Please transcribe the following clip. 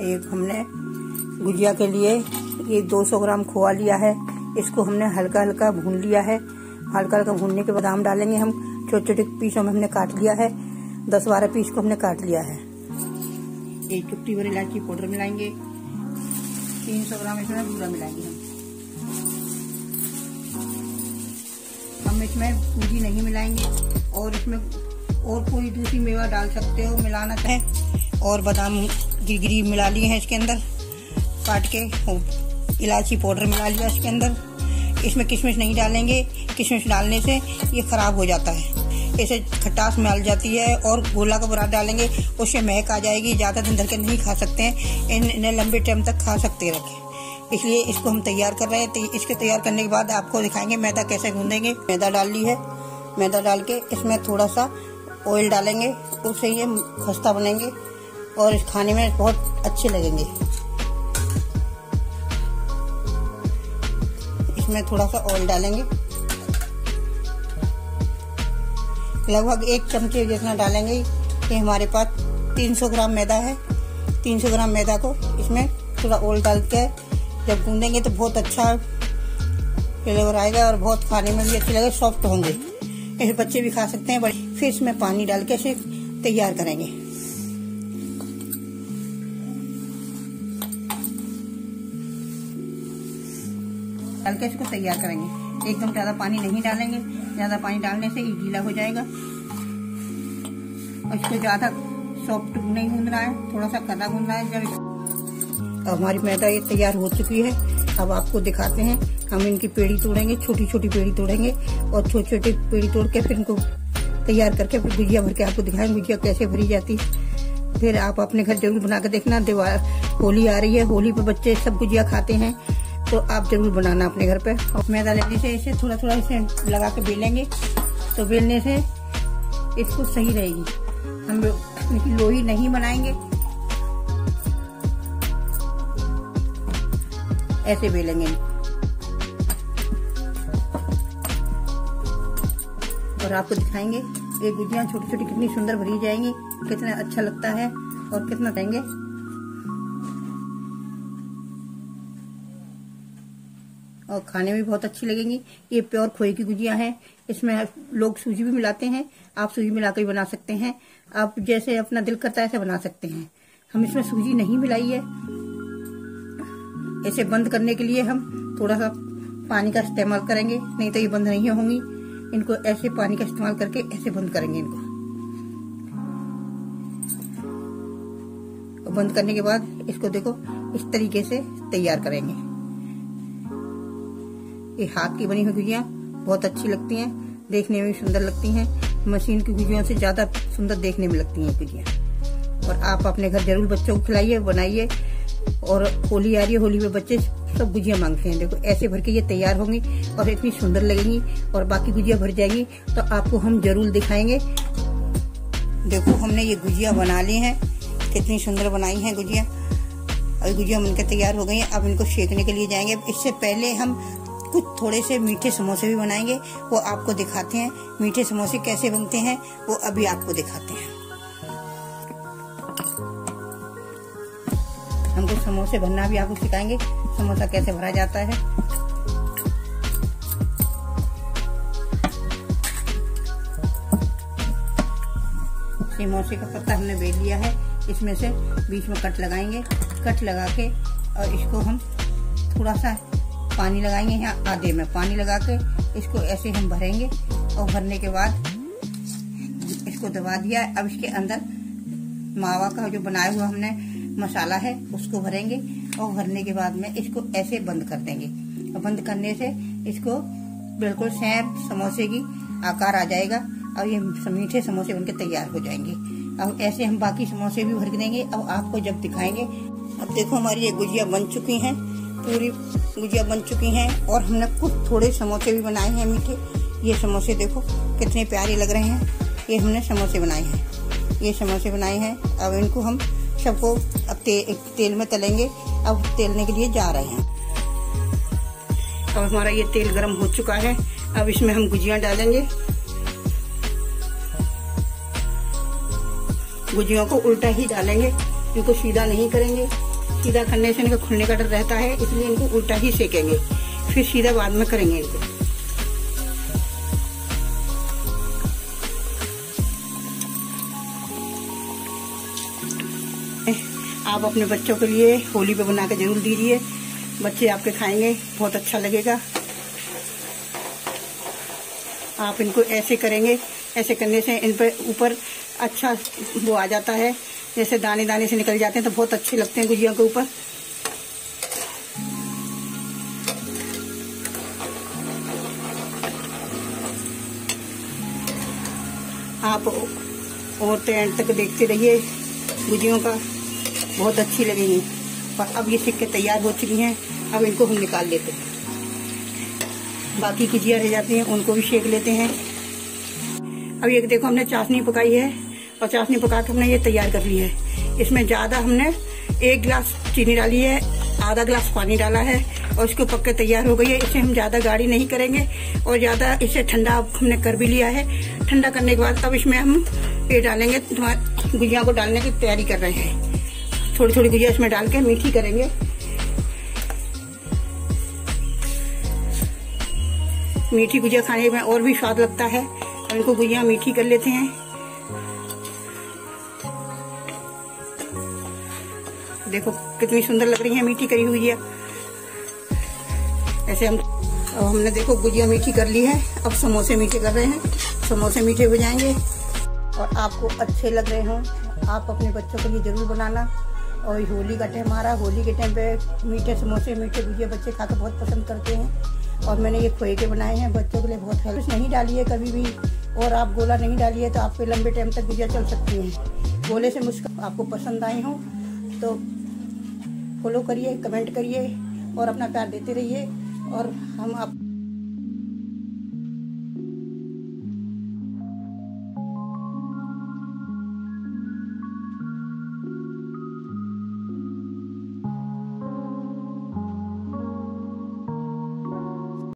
एक हमने गुजिया के लिए ये 200 ग्राम खोआ लिया है। इसको हमने हल्का हल्का भून लिया है। हल्का हल्का भूनने के बाद आम डालेंगे हम। छोटे छोटे पीसों में हमने काट लिया है। दस बारह पीस को हमने काट लिया है। एक चुट्टी भरी इलायची पाउडर मिलाएँगे। तीन सौ ग्राम इसमें पूरा मिलाएँगे हम। हम इसमें सूजी नहीं मिलाएँगे। और इसमें और कोई दूसरी मेवा डाल सकते हो, मिलाना चाहे। और बादाम गिरगिरी मिला लिए हैं इसके अंदर। काट के इलायची पाउडर मिला लिया इसके अंदर। इसमें किशमिश नहीं डालेंगे। किशमिश डालने से ये खराब हो जाता है। इसे खटास मिल जाती है और गोला का बुरा डालेंगे, उससे महक आ जाएगी। ज़्यादा दिन धर के नहीं खा सकते हैं। इन, इन्हें लंबे टाइम तक खा सकते रखें। इसलिए इसको हम तैयार कर रहे हैं। इसके तैयार करने के बाद आपको दिखाएँगे मैदा कैसे गूंदेंगे। मैदा डाल ली है। मैदा डाल के इसमें थोड़ा सा ऑयल डालेंगे। उससे ये खस्ता बनेंगे। और इस खाने में बहुत अच्छे लगेंगे। इसमें थोड़ा सा ऑयल डालेंगे। लगभग एक चमचे जितना डालेंगे, ये हमारे पास 300 ग्राम मैदा है। 300 ग्राम मैदा को इसमें थोड़ा ऑयल डाल के जब गूंदेंगे तो बहुत अच्छा फ्लेवर आएगा और बहुत खाने में भी अच्छे लगेगा सॉफ्ट होंगे। ऐसे बच्चे भी खा सकते हैं, बड़े फिर इसमें पानी डाल के इसे तैयार करेंगे। डाल के इसको तैयार करेंगे। एकदम ज़्यादा पानी नहीं डालेंगे। ज़्यादा पानी डालने से ये गीला हो जाएगा। और इसको ज़्यादा सॉफ्ट नहीं गूंदना है थोड़ा सा कदा गूंदना है, जब तो हमारी मैदा ये तैयार हो चुकी है। अब आपको दिखाते हैं, हम इनकी पेड़ी तोड़ेंगे छोटी छोटी पेड़ी तोड़ेंगे और छोटी छोटी पेड़ी तोड़ के फिर इनको तैयार करके फिर गुजिया भर के आपको दिखाएँगे, गुजिया कैसे भरी जाती है। फिर आप अपने घर ज़रूर बना कर देखना दीवार होली आ रही है, होली पे बच्चे सब गुजिया खाते हैं। तो आप ज़रूर बनाना अपने घर पे। और मैदा लेने से इसे थोड़ा थोड़ा इसे लगा के बेलेंगे तो बेलने से इसको सही रहेगी। हम लोही नहीं बनाएँगे। ऐसे बेलेंगे। और आपको दिखाएँगे, ये गुजिया छोटी छोटी कितनी सुंदर भरी जाएँगी, कितना अच्छा लगता है और कितना देंगे। और खाने में बहुत अच्छी लगेंगी। ये प्योर खोए की गुजिया है। इसमें लोग सूजी भी मिलाते हैं। आप सूजी मिलाकर बना सकते हैं। आप जैसे अपना दिल करता है ऐसे बना सकते हैं। हम इसमें सूजी नहीं मिलाई है। ऐसे बंद करने के लिए हम थोड़ा सा पानी का इस्तेमाल करेंगे। नहीं तो ये बंद नहीं होंगी। इनको ऐसे पानी का इस्तेमाल करके ऐसे बंद करेंगे इनको। बंद करने के बाद इसको देखो, इस तरीके से तैयार करेंगे। ये हाथ की बनी हुई गुजिया बहुत अच्छी लगती हैं, देखने में भी सुंदर लगती हैं। मशीन की गुजियों से ज़्यादा सुंदर देखने में लगती हैं गुजिया। और आप अपने घर ज़रूर बच्चों को खिलाइए, बनाइए और होली आ रही है, होली में बच्चे सब गुजिया मांगते हैं। देखो, ऐसे भर के ये तैयार होंगी और इतनी सुंदर लगेंगी और बाकी गुजिया भर जाएगी तो आपको हम ज़रूर दिखाएँगे। देखो, हमने ये गुजिया बना ली है, कितनी सुंदर बनाई है गुजिया। और गुजिया बनकर तैयार हो गई है, अब इनको सेकने के लिए जाएँगे। इससे पहले हम कुछ थोड़े से मीठे समोसे भी बनाएँगे। वो आपको दिखाते हैं, मीठे समोसे कैसे बनते हैं, वो अभी आपको दिखाते हैं। हमको समोसे भरना भी आपको सिखाएँगे, समोसा कैसे भरा जाता है। समोसे का पत्ता हमने बेच लिया है, इसमें से बीच में कट लगाएँगे। कट लगा के और इसको हम थोड़ा सा पानी लगाएँगे यहाँ, आधे में पानी लगा के इसको ऐसे हम भरेंगे और भरने के बाद इसको दबा दिया अब इसके अंदर मावा का जो बनाया हुआ हमने मसाला है, उसको भरेंगे और भरने के बाद में इसको ऐसे बंद कर देंगे। और बंद करने से इसको बिल्कुल सेम समोसे की आकार आ जाएगा और ये मीठे समोसे बनके तैयार हो जाएँगे। अब ऐसे हम बाकी समोसे भी भर देंगे। अब आपको जब दिखाएँगे, अब देखो हमारी ये गुजिया बन चुकी हैं। पूरी गुजिया बन चुकी हैं और हमने कुछ थोड़े समोसे भी बनाए हैं मीठे। ये समोसे देखो कितने प्यारे लग रहे हैं। ये हमने समोसे बनाए हैं। ये समोसे बनाए हैं। अब इनको हम सबको अब ते, तेल में तलेंगे। अब तेलने के लिए जा रहे हैं। अब हमारा ये तेल गर्म हो चुका है। अब इसमें हम गुजिया डालेंगे। गुजियों को उल्टा ही डालेंगे इनको सीधा नहीं करेंगे। सीधा करने से इनका खुलने का डर रहता है, इसलिए इनको उल्टा ही सेकेंगे। फिर सीधा बाद में करेंगे इनको आप अपने बच्चों के लिए होली पे बना के ज़रूर दीजिए। बच्चे आपके खाएँगे, बहुत अच्छा लगेगा। आप इनको ऐसे करेंगे, ऐसे करने से इन पर ऊपर अच्छा वो आ जाता है। जैसे दाने दाने से निकल जाते हैं तो बहुत अच्छे लगते हैं गुजिया के ऊपर। आप और एंड तक देखते रहिए गुजियों का, बहुत अच्छी लगेंगी। और अब ये सिक्के तैयार हो चुकी हैं, अब इनको हम निकाल लेते हैं। बाकी गुजिया रह जाती हैं, उनको भी सेक लेते हैं। अब ये देखो, हमने चाशनी पकाई है। चाशनी पका के हमने ये तैयार कर ली है। इसमें ज़्यादा हमने एक गिलास चीनी डाली है, आधा गिलास पानी डाला है और इसको पक के तैयार हो गई है। इसे हम ज़्यादा गाढ़ी नहीं करेंगे और ज़्यादा इसे ठंडा हमने कर भी लिया है। ठंडा करने के बाद अब इसमें हम ये डालेंगे गुजिया को डालने की तैयारी कर रहे हैं। थोड़ी थोड़ी गुजिया इसमें डाल के मीठी करेंगे। मीठी गुजिया खाने में और भी स्वाद लगता है। और इनको गुजिया मीठी कर लेते हैं। देखो, कितनी सुंदर लग रही है, मीठी करी हुई है। ऐसे हम, अब हमने देखो, गुजिया मीठी कर ली है। अब समोसे मीठे कर रहे हैं। समोसे मीठे हो जाएँगे। और आपको अच्छे लग रहे हों, आप अपने बच्चों के लिए ज़रूर बनाना। और होली का टाइम आ रहा होली के टाइम पे मीठे समोसे, मीठे गुजिया बच्चे खाकर बहुत पसंद करते हैं। और मैंने ये खोए के बनाए हैं, बच्चों के लिए बहुत हेल्प नहीं डाली है कभी भी। और आप गोला नहीं डाली है तो आपके लंबे टाइम तक गुजिया चल सकती हैं। गोले से मुश्किल आपको पसंद आए हों तो फॉलो करिए कमेंट करिए और अपना प्यार देते रहिए और हम आप